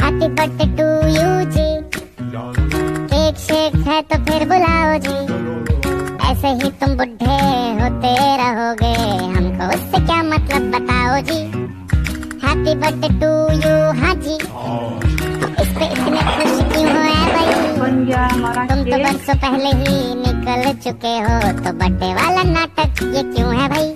Happy birthday to you जी। Cake shake है तो फिर बुलाओ, जी। ऐसे ही तुम बुढ़े होते रहोगे। हमको उससे क्या मतलब बताओ, जी? हैप्पी बर्थडे टू यू हाँ जी। इस पे इतने खुश क्यों हो, ऐ भाई? तुम तो बरसों पहले ही निकल चुके हो तो बर्थडे वाला नाटक ये क्यों है, भाई?